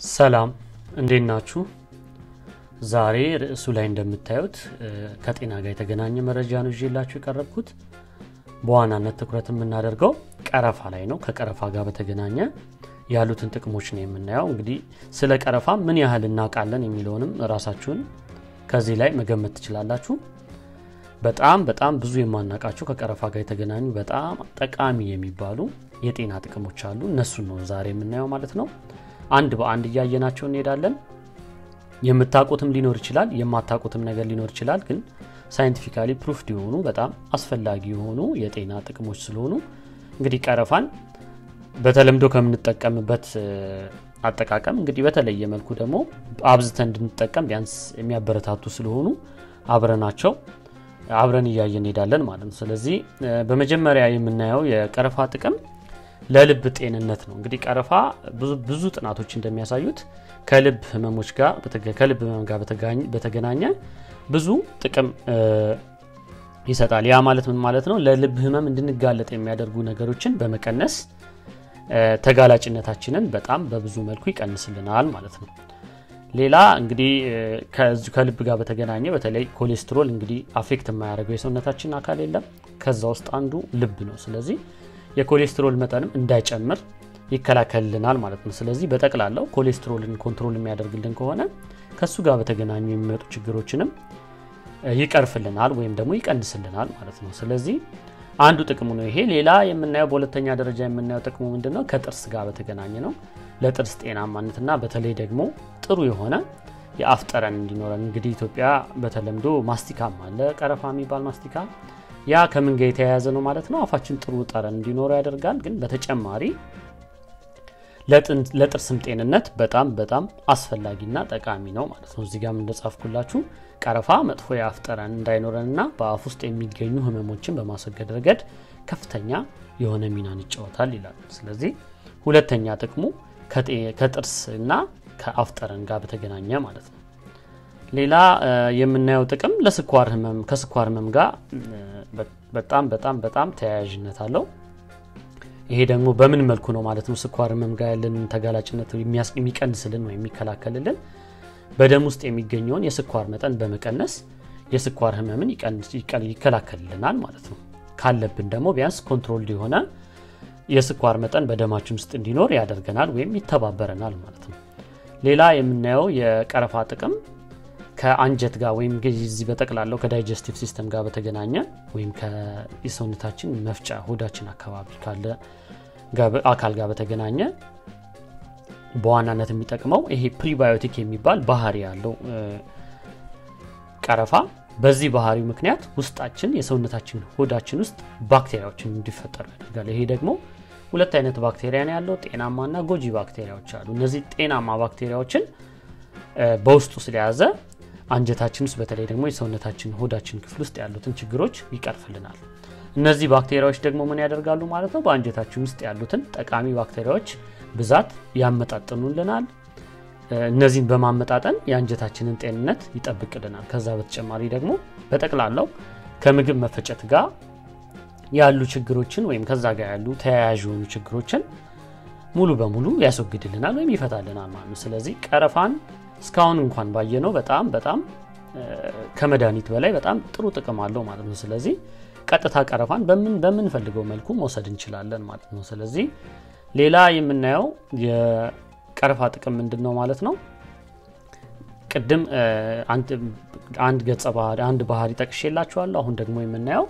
ሰላም እንዴት ናችሁ? ዛሬ ርዕሱ ላይ እንደምታዩት ከጤና ጋር የተገናኘ መረጃ ነው ይዤላችሁ የቀረብኩት። በዋናነት ትኩረት የምናደርገው ቀረፋ ላይ ነው። ከቀረፋ ጋር በተገናኘ ያሉትን ጥቅሞች ነው የምናየው። እንግዲህ ስለ ቀረፋ ምን ያህል እናውቃለን የሚለውንም ራሳችሁን ከዚህ ላይ መገመት ትችላላችሁ። በጣም በጣም ብዙ የማናውቃቸው ከቀረፋ ጋር የተገናኙ በጣም ጠቃሚ የሚባሉ የጤና ጥቅሞች አሉ። እነሱን ነው ዛሬ የምናየው ማለት ነው። አንድ በአንድ እያየናቸው እንሄዳለን። የምታውቁትም ሊኖር ይችላል፣ የማታውቁትም ነገር ሊኖር ይችላል። ግን scientifically proofed የሆኑ በጣም አስፈላጊ የሆኑ የጤና ጥቅሞች ስለሆኑ እንግዲህ ቀረፋን በተለምዶ ከምንጠቀምበት አጠቃቀም እንግዲህ በተለየ መልኩ ደግሞ አብዝተን እንድንጠቀም ቢያንስ የሚያበረታቱ ስለሆኑ አብረናቸው አብረን እያየን እንሄዳለን ማለት ነው። ስለዚህ በመጀመሪያ የምናየው የቀረፋ ጥቅም ለልብ ጤንነት ነው። እንግዲህ ቀረፋ ብዙ ጥናቶች እንደሚያሳዩት ከልብ ህመሞች ጋር ከልብ ህመም ጋር በተገናኘ ብዙ ጥቅም ይሰጣል። ያ ማለት ምን ማለት ነው? ለልብ ህመም እንድንጋለጥ የሚያደርጉ ነገሮችን በመቀነስ ተጋላጭነታችንን በጣም በብዙ መልኩ ይቀንስልናል ማለት ነው። ሌላ እንግዲህ ከልብ ጋር በተገናኘ በተለይ ኮሌስትሮል እንግዲህ affect የማያደርገው የሰውነታችን አካል የለም። ከዛ ውስጥ አንዱ ልብ ነው። ስለዚህ የኮሌስትሮል መጠንም እንዳይጨምር ይከላከልልናል ማለት ነው። ስለዚህ በጠቅላላው ኮሌስትሮልን control የሚያደርግልን ከሆነ ከእሱ ጋር በተገናኙ የሚመጡ ችግሮችንም ይቀርፍልናል ወይም ደግሞ ይቀንስልናል ማለት ነው። ስለዚህ አንዱ ጥቅሙ ነው ይሄ። ሌላ የምናየው በሁለተኛ ደረጃ የምናየው ጥቅሙ ምንድን ነው? ከጥርስ ጋር በተገናኘ ነው። ለጥርስ ጤናማነትና በተለይ ደግሞ ጥሩ የሆነ የአፍ ጠረን እንዲኖረን እንግዲህ ኢትዮጵያ በተለምዶ ማስቲካም አለ፣ ቀረፋ የሚባል ማስቲካ ያ ከምን ጋር የተያያዘ ነው ማለት ነው። አፋችን ጥሩ ጠረን እንዲኖረው ያደርጋል። ግን በተጨማሪ ለጥርስም ጤንነት በጣም በጣም አስፈላጊና ጠቃሚ ነው ማለት ነው። እዚህ እንደጻፍኩላችሁ ቀረፋ መጥፎ የአፍ ጠረን እንዳይኖረንና በአፍ ውስጥ የሚገኙ ህመሞችን በማስወገድ ረገድ ከፍተኛ የሆነ ሚናን ይጫወታል ይላል። ስለዚህ ሁለተኛ ጥቅሙ ከጥርስና ከአፍ ጠረን ጋር በተገናኘ ማለት ነው። ሌላ የምናየው ጥቅም ለስኳር ህመም ከስኳር ህመም ጋር በጣም በጣም በጣም ተያያዥነት አለው። ይሄ ደግሞ በምን መልኩ ነው ማለት ነው? ስኳር ህመም ጋር ያለንን ተጋላጭነት የሚቀንስልን ወይም የሚከላከልልን በደም ውስጥ የሚገኘውን የስኳር መጠን በመቀነስ የስኳር ህመምን ይከላከልልናል ማለት ነው። ካለብን ደግሞ ቢያንስ control የሆነ የስኳር መጠን በደማችን ውስጥ እንዲኖር ያደርገናል ወይም ይተባበረናል ማለት ነው። ሌላ የምናየው የቀረፋ ጥቅም ከአንጀት ጋር ወይም እዚህ በጠቅላላው ከ digestive system ጋር በተገናኘ ወይም የሰውነታችን መፍጫ ሆዳችን አካባቢ ካለ አካል ጋር በተገናኘ በዋናነት የሚጠቅመው ይሄ prebiotic የሚባል ባህሪ ያለው ቀረፋ በዚህ ባህሪው ምክንያት ውስጣችን የሰውነታችን ሆዳችን ውስጥ ባክቴሪያዎችን እንዲፈጠሩ ያደርጋል። ይሄ ደግሞ ሁለት አይነት ባክቴሪያ ነው ያለው፣ ጤናማና ጎጂ ባክቴሪያዎች አሉ። እነዚህ ጤናማ ባክቴሪያዎችን በውስጡ ስለያዘ አንጀታችን ውስጥ በተለይ ደግሞ የሰውነታችን ሆዳችን ክፍል ውስጥ ያሉትን ችግሮች ይቀርፍልናል። እነዚህ ባክቴሪያዎች ደግሞ ምን ያደርጋሉ ማለት ነው? በአንጀታችን ውስጥ ያሉትን ጠቃሚ ባክቴሪያዎች ብዛት ያመጣጥኑልናል። እነዚህን በማመጣጠን የአንጀታችንን ጤንነት ይጠብቅልናል። ከዛ በተጨማሪ ደግሞ በጠቅላላው ከምግብ መፈጨት ጋር ያሉ ችግሮችን ወይም ከዛ ጋር ያሉ ተያያዥ የሆኑ ችግሮችን ሙሉ በሙሉ ያስወግድልናል ወይም ይፈታልናል ማለት ነው። ስለዚህ ቀረፋን እስካሁን እንኳን ባየነው በጣም በጣም ከመድኃኒት በላይ በጣም ጥሩ ጥቅም አለው ማለት ነው። ስለዚህ ቀጥታ ቀረፋን በምን በምንፈልገው መልኩ መውሰድ እንችላለን ማለት ነው። ስለዚህ ሌላ የምናየው የቀረፋ ጥቅም ምንድን ነው ማለት ነው? ቅድም አንድ ገጸ ባህሪ አንድ ባህሪ ጠቅሼላችኋለሁ። አሁን ደግሞ የምናየው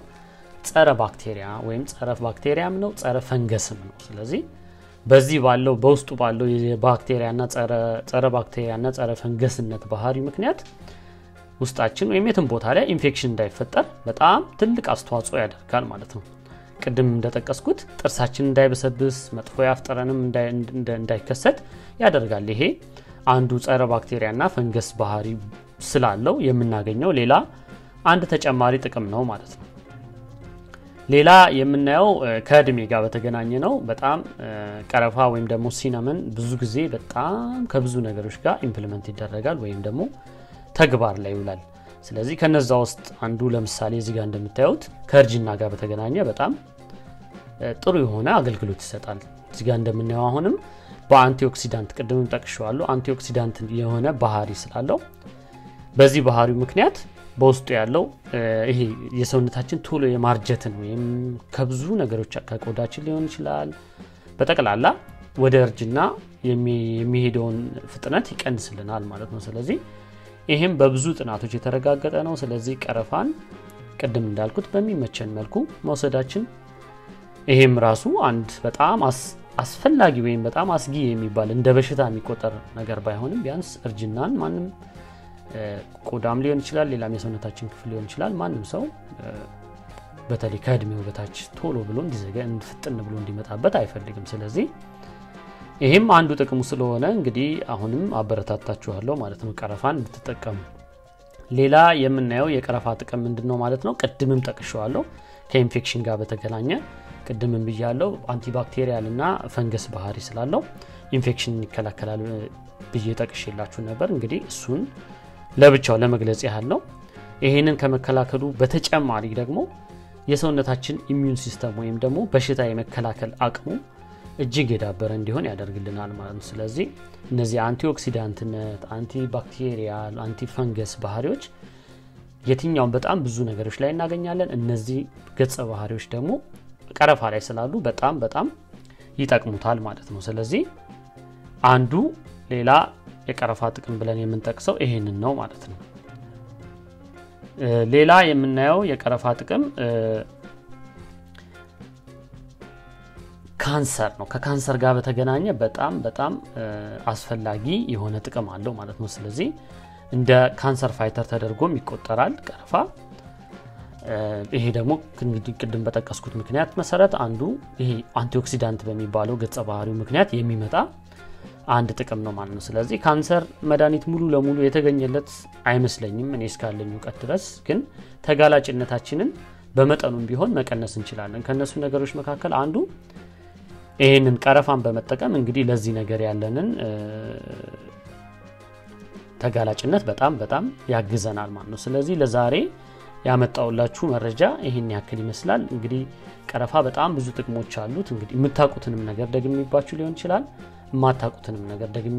ጸረ ባክቴሪያ ወይም ጸረ ባክቴሪያም ነው ጸረ ፈንገስም ነው። ስለዚህ በዚህ ባለው በውስጡ ባለው የባክቴሪያና ጸረ ባክቴሪያና ጸረ ፈንገስነት ባህሪ ምክንያት ውስጣችን ወይም የትም ቦታ ላይ ኢንፌክሽን እንዳይፈጠር በጣም ትልቅ አስተዋጽኦ ያደርጋል ማለት ነው። ቅድም እንደጠቀስኩት ጥርሳችን እንዳይበሰብስ፣ መጥፎ የአፍ እንዳይከሰት ያደርጋል። ይሄ አንዱ ጸረ ባክቴሪያና ፈንገስ ባህሪ ስላለው የምናገኘው ሌላ አንድ ተጨማሪ ጥቅም ነው ማለት ነው። ሌላ የምናየው ከእድሜ ጋር በተገናኘ ነው። በጣም ቀረፋ ወይም ደግሞ cinnamon ብዙ ጊዜ በጣም ከብዙ ነገሮች ጋር implement ይደረጋል ወይም ደግሞ ተግባር ላይ ይውላል። ስለዚህ ከነዛ ውስጥ አንዱ ለምሳሌ እዚህ ጋር እንደምታዩት ከእርጅና ጋር በተገናኘ በጣም ጥሩ የሆነ አገልግሎት ይሰጣል። እዚህ ጋር እንደምናየው አሁንም በአንቲኦክሲዳንት ቅድምም ጠቅሸዋለሁ አንቲኦክሲዳንት የሆነ ባህሪ ስላለው በዚህ ባህሪው ምክንያት በውስጡ ያለው ይሄ የሰውነታችን ቶሎ የማርጀትን ወይም ከብዙ ነገሮች ከቆዳችን ሊሆን ይችላል። በጠቅላላ ወደ እርጅና የሚሄደውን ፍጥነት ይቀንስልናል ማለት ነው። ስለዚህ ይህም በብዙ ጥናቶች የተረጋገጠ ነው። ስለዚህ ቀረፋን ቅድም እንዳልኩት በሚመቸን መልኩ መውሰዳችን ይሄም ራሱ አንድ በጣም አስፈላጊ ወይም በጣም አስጊ የሚባል እንደ በሽታ የሚቆጠር ነገር ባይሆንም ቢያንስ እርጅናን ማንም ቆዳም ሊሆን ይችላል ሌላም የሰውነታችን ክፍል ሊሆን ይችላል። ማንም ሰው በተለይ ከእድሜው በታች ቶሎ ብሎ እንዲዘገ ፍጥን ብሎ እንዲመጣበት አይፈልግም። ስለዚህ ይህም አንዱ ጥቅሙ ስለሆነ እንግዲህ አሁንም አበረታታችኋለሁ ማለት ነው። ቀረፋን እንድትጠቀሙ ሌላ የምናየው የቀረፋ ጥቅም ምንድን ነው ማለት ነው? ቅድምም ጠቅሸዋለሁ ከኢንፌክሽን ጋር በተገናኘ ቅድምም ብያለው antibacterial እና ፈንገስ ባህሪ ስላለው ኢንፌክሽን ይከላከላል ብዬ ጠቅሼላችሁ ነበር። እንግዲህ እሱን ለብቻው ለመግለጽ ያህል ነው። ይህንን ከመከላከሉ በተጨማሪ ደግሞ የሰውነታችን immune system ወይም ደግሞ በሽታ የመከላከል አቅሙ እጅግ የዳበረ እንዲሆን ያደርግልናል ማለት ነው። ስለዚህ እነዚህ አንቲኦክሲዳንትነት አንቲባክቴሪያል አንቲፈንገስ ባህሪዎች የትኛውም በጣም ብዙ ነገሮች ላይ እናገኛለን። እነዚህ ገጸ ባህሪዎች ደግሞ ቀረፋ ላይ ስላሉ በጣም በጣም ይጠቅሙታል ማለት ነው። ስለዚህ አንዱ ሌላ የቀረፋ ጥቅም ብለን የምንጠቅሰው ይሄንን ነው ማለት ነው። ሌላ የምናየው የቀረፋ ጥቅም ካንሰር ነው። ከካንሰር ጋር በተገናኘ በጣም በጣም አስፈላጊ የሆነ ጥቅም አለው ማለት ነው። ስለዚህ እንደ cancer fighter ተደርጎም ይቆጠራል ቀረፋ። ይሄ ደግሞ ቅድም በጠቀስኩት ምክንያት መሰረት አንዱ ይሄ antioxidant በሚባለው ገጸ ባህሪው ምክንያት የሚመጣ አንድ ጥቅም ነው ማለት ነው። ስለዚህ ካንሰር መድኃኒት ሙሉ ለሙሉ የተገኘለት አይመስለኝም እኔ እስካለኝ እውቀት ድረስ። ግን ተጋላጭነታችንን በመጠኑም ቢሆን መቀነስ እንችላለን። ከእነሱ ነገሮች መካከል አንዱ ይህንን ቀረፋን በመጠቀም እንግዲህ ለዚህ ነገር ያለንን ተጋላጭነት በጣም በጣም ያግዘናል ማለት ነው። ስለዚህ ለዛሬ ያመጣውላችሁ መረጃ ይህን ያክል ይመስላል። እንግዲህ ቀረፋ በጣም ብዙ ጥቅሞች አሉት። እንግዲህ የምታውቁትንም ነገር ደግሜባችሁ ሊሆን ይችላል የማታውቁትንም ነገር ደግሜ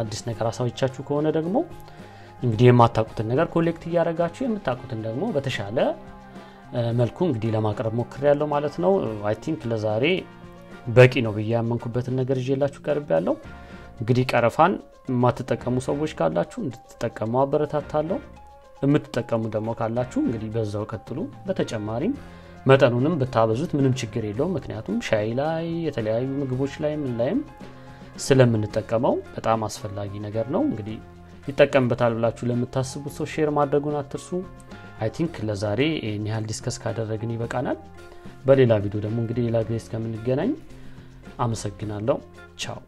አዲስ ነገር አሳዎቻችሁ ከሆነ ደግሞ እንግዲህ የማታውቁትን ነገር collect እያደረጋችሁ የምታውቁትን ደግሞ በተሻለ መልኩ እንግዲህ ለማቅረብ ሞክሬያለው ማለት ነው። I think ለዛሬ በቂ ነው ብዬ ያመንኩበትን ነገር ይዤላችሁ ቀርቤያለው እንግዲህ ቀረፋን የማትጠቀሙ ሰዎች ካላችሁ እንድትጠቀሙ አበረታታለሁ። የምትጠቀሙ ደግሞ ካላችሁ እንግዲህ በዛው ቀጥሉ። በተጨማሪም መጠኑንም ብታበዙት ምንም ችግር የለውም። ምክንያቱም ሻይ ላይ የተለያዩ ምግቦች ላይ ምን ላይም ስለምንጠቀመው በጣም አስፈላጊ ነገር ነው። እንግዲህ ይጠቀምበታል ብላችሁ ለምታስቡት ሰው share ማድረጉን አትርሱ። I think ለዛሬ ይህን ያህል discuss ካደረግን ይበቃናል። በሌላ ቪዲዮ ደግሞ እንግዲህ ሌላ ጊዜ እስከምንገናኝ አመሰግናለሁ። ቻው